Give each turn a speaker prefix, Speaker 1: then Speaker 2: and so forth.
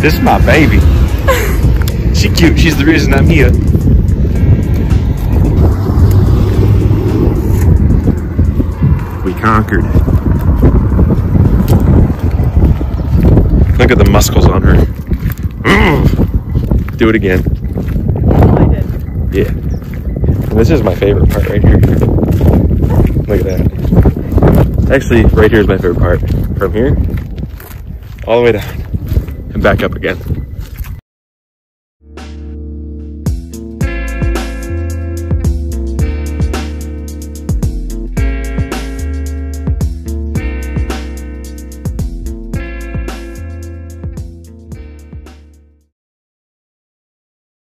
Speaker 1: This is my baby. she cute. She's the reason I'm here. We conquered. Look at the muscles on her. Do it again. Yeah. This is my favorite part right here. Look at that. Actually, right here is my favorite part. From here, all the way down and back up again.